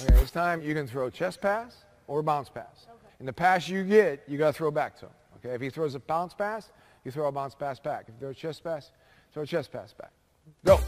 Okay, this time you can throw chest pass or bounce pass. In the pass you get, you got to throw back to him. Okay, if he throws a bounce pass, you throw a bounce pass back. If you throw a chest pass, throw a chest pass back. Go.